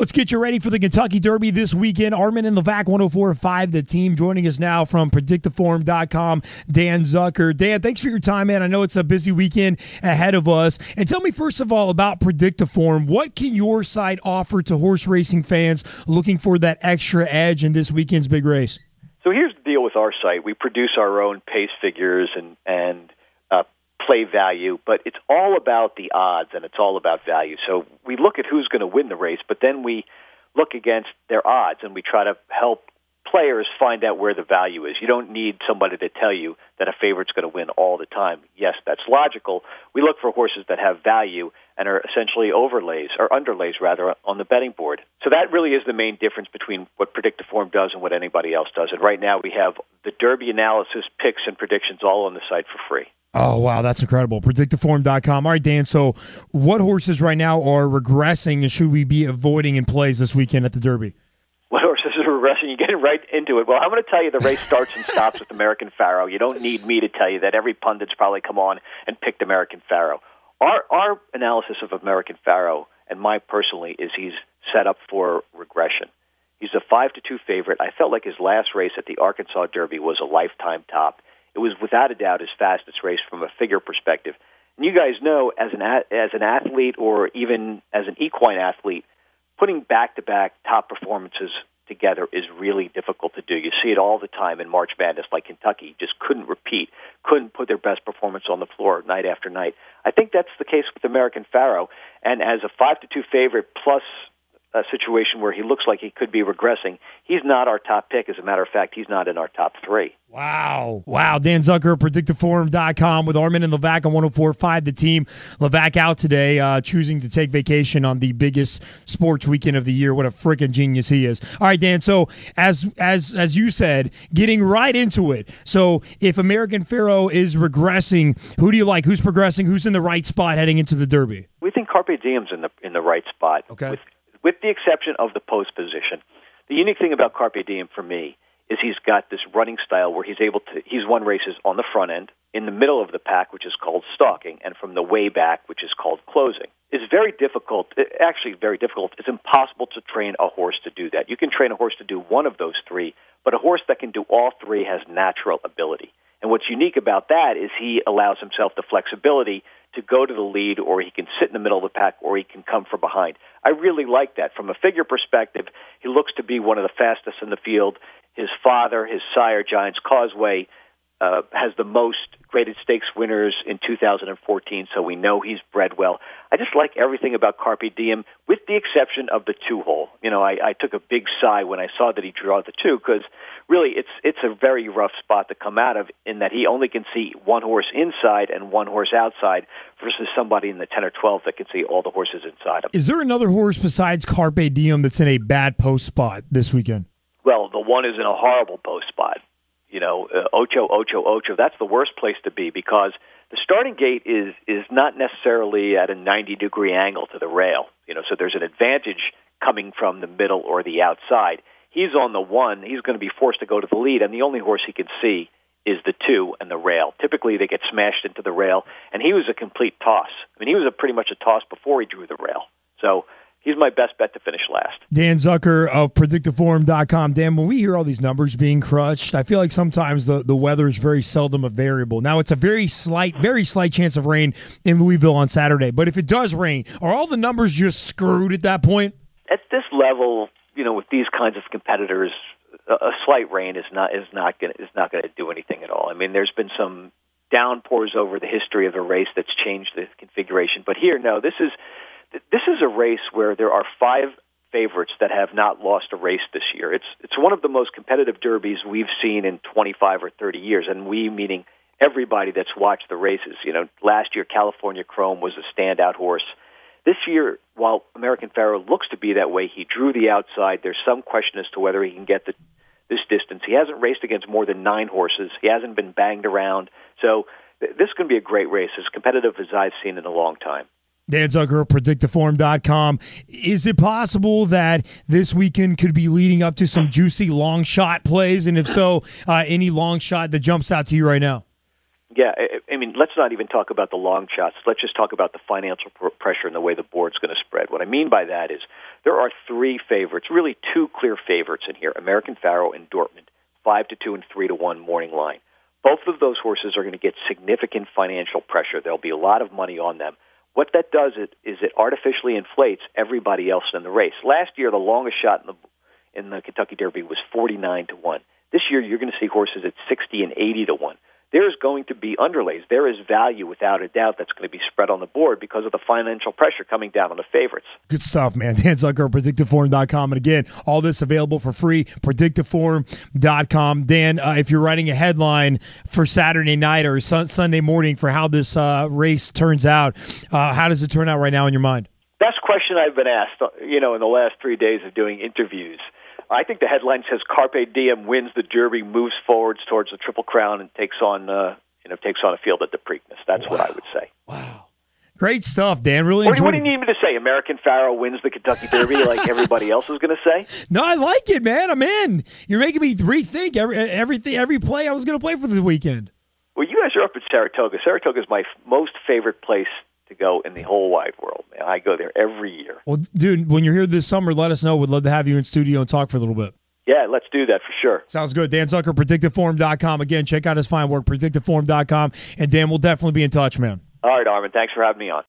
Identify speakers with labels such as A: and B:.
A: Let's get you ready for the Kentucky Derby this weekend. Armen and Levack 1045, the team joining us now from predicteform.com, Dan Zucker. Dan, thanks for your time, man. I know it's a busy weekend ahead of us. And tell me, first of all, about Predicteform. What can your site offer to horse racing fans looking for that extra edge in this weekend's big race?
B: So here's the deal with our site. We produce our own pace figures and, and play value, but it's all about the odds and it's all about value. So we look at who's going to win the race, but then we look against their odds and we try to help players find out where the value is. You don't need somebody to tell you that a favorite's going to win all the time. Yes, that's logical. We look for horses that have value and are essentially overlays or underlays rather on the betting board. So that really is the main difference between what Predicteform does and what anybody else does. And right now we have the Derby analysis, picks, and predictions all on the site for free.
A: Oh, wow, that's incredible. Predicteform.com. All right, Dan, so what horses right now are regressing and should we be avoiding in plays this weekend at the Derby?
B: What horses are regressing? You're getting right into it. Well, I'm going to tell you the race starts and stops with American Pharoah. You don't need me to tell you that every pundit's probably come on and picked American Pharoah. Our, our analysis of American Pharoah, and my personally, is he's set up for regression. He's a 5 to 2 favorite. I felt like his last race at the Arkansas Derby was a lifetime top it was without a doubt his fastest race from a figure perspective. And you guys know, as an as an athlete or even as an equine athlete, putting back to back top performances together is really difficult to do. You see it all the time in March Madness, like Kentucky, just couldn't repeat, couldn't put their best performance on the floor night after night. I think that's the case with American Pharoah, and as a five to two favorite plus a situation where he looks like he could be regressing. He's not our top pick. As a matter of fact, he's not in our top three.
A: Wow. Wow. Dan Zucker, predicteform.com with Armen and Levack on 1045. The team, Levack out today, uh, choosing to take vacation on the biggest sports weekend of the year. What a freaking genius he is. All right, Dan. So, as as as you said, getting right into it. So, if American Pharoah is regressing, who do you like? Who's progressing? Who's in the right spot heading into the Derby?
B: We think Carpe Diem's in the in the right spot.
A: Okay.
B: With with the exception of the post position. The unique thing about Carpe Diem for me is he's got this running style where he's able to he's won races on the front end, in the middle of the pack, which is called stalking, and from the way back, which is called closing. It's very difficult, eh, actually very difficult. It's impossible to train a horse to do that. You can train a horse to do one of those three, but a horse that can do all three has natural ability. And what's unique about that is he allows himself the flexibility to go to the lead, or he can sit in the middle of the pack, or he can come from behind. I really like that. From a figure perspective, he looks to be one of the fastest in the field. His father, his sire, Giant's Causeway, uh, has the most graded stakes winners in 2014, so we know he's bred well. I just like everything about Carpe Diem, with the exception of the two hole. You know, I, I took a big sigh when I saw that he drew out the two because really it's it's a very rough spot to come out of in that he only can see one horse inside and one horse outside versus somebody in the 10 or 12 that can see all the horses inside him.
A: Is there another horse besides Carpe Diem that's in a bad post spot this weekend?
B: Well, the one is in a horrible post spot you know, uh, ocho, ocho, ocho. That's the worst place to be because the starting gate is is not necessarily at a 90 degree angle to the rail. You know, so there's an advantage coming from the middle or the outside. He's on the one. He's going to be forced to go to the lead, and the only horse he can see is the two and the rail. Typically, they get smashed into the rail, and he was a complete toss. I mean, he was a pretty much a toss before he drew the rail. So he's my best bet to finish last.
A: Dan Zucker of predicteform.com. Dan, when we hear all these numbers being crushed, I feel like sometimes the, the weather is very seldom a variable. Now, it's a very slight, very slight chance of rain in Louisville on Saturday. But if it does rain, are all the numbers just screwed at that point?
B: At this level, you know, with these kinds of competitors, a, a slight rain is not is not going is not going to do anything at all. I mean, there's been some downpours over the history of the race that's changed the configuration, but here, no, this is this is a race where there are five favorites that have not lost a race this year. It's it's one of the most competitive derbies we've seen in 25 or 30 years, and we meaning everybody that's watched the races. You know, last year California Chrome was a standout horse. This year, while American Pharoah looks to be that way, he drew the outside. There's some question as to whether he can get the, this distance. He hasn't raced against more than nine horses. He hasn't been banged around. So th- this is going to be a great race, as competitive as I've seen in a long time.
A: Dan Zucker, predicteform.com. Is it possible that this weekend could be leading up to some juicy long shot plays? And if so, uh, any long shot that jumps out to you right now?
B: Yeah, I mean, let's not even talk about the long shots. Let's just talk about the financial pressure and the way the board's going to spread. What I mean by that is There are three favorites, really two clear favorites in here: American Pharoah and Dortmund, five to two and three to one morning line. Both of those horses are going to get significant financial pressure. There'll be a lot of money on them. What that does is, is it artificially inflates everybody else in the race. Last year, the longest shot in the in the Kentucky Derby was 49 to 1. This year, you're going to see horses at 60 and 80 to 1 there's going to be underlays. There is value without a doubt that's going to be spread on the board because of the financial pressure coming down on the favorites.
A: Good stuff, man. Dan Zucker, predicteform.com. And again, all this available for free, predicteform.com. Dan, uh, if you're writing a headline for Saturday night or sun- Sunday morning for how this uh, race turns out, uh, how does it turn out right now in your mind?
B: Best question I've been asked, you know, in the last three days of doing interviews. I think the headline says Carpe Diem wins the Derby, moves forwards towards the Triple Crown, and takes on uh, you know takes on a field at the Preakness. That's wow. what I would say.
A: Wow. Great stuff, Dan. Really
B: what, what do you need me to say? American Pharoah wins the Kentucky Derby like everybody else is going to say?
A: No, I like it, man. I'm in. You're making me rethink every everything, every play I was going to play for the weekend.
B: Well, you guys are up at Saratoga. Saratoga is my most favorite place to go in the whole wide world. Man, I go there every year.
A: Well, dude, when you're here this summer, let us know. We'd love to have you in studio and talk for a little bit.
B: Yeah, let's do that for sure.
A: Sounds good. Dan Zucker, predicteform.com. Again, check out his fine work, predicteform.com. And Dan, we'll definitely be in touch, man.
B: All right, Armen. Thanks for having me on.